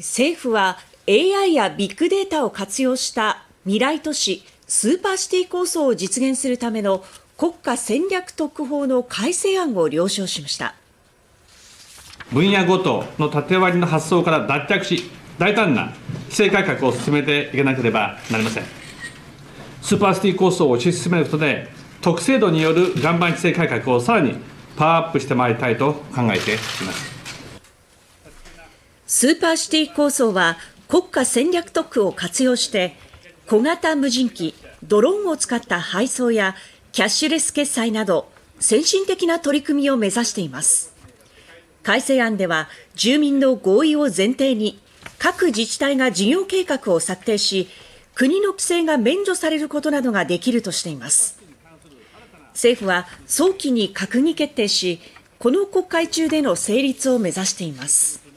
政府は AI やビッグデータを活用した未来都市スーパーシティ構想を実現するための国家戦略特区法の改正案を了承しました。分野ごとの縦割りの発想から脱却し大胆な規制改革を進めていかなければなりません。スーパーシティ構想を推し進めることで特区制度による岩盤規制改革をさらにパワーアップしてまいりたいと考えています。スーパーシティ構想は国家戦略特区を活用して小型無人機、ドローンを使った配送やキャッシュレス決済など先進的な取り組みを目指しています。改正案では住民の合意を前提に各自治体が事業計画を策定し国の規制が免除されることなどができるとしています。政府は早期に閣議決定しこの国会中での成立を目指しています。